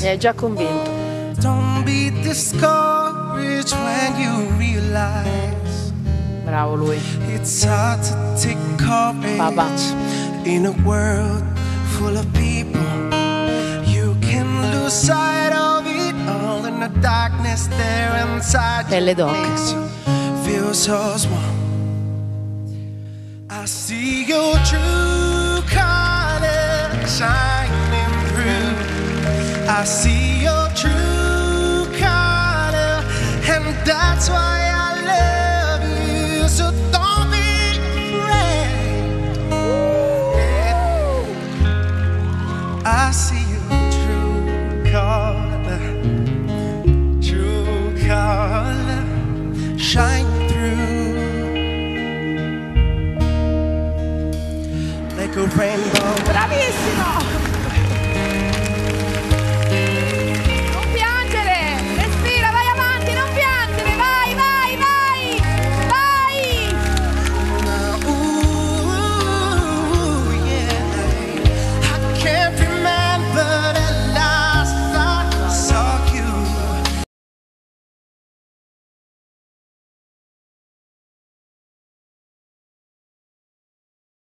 Mi hai già convinto. Don't be discouraged when you realize Bravo lui. it's hard to take courage Baba. in a world full of people. You can lose sight of it all in the darkness there inside. Pelle d'oca. feel so small. I see your true I see your true color, and that's why I love you. So don't be afraid. I see your true color, true color shining through like a rainbow. Bravissimo!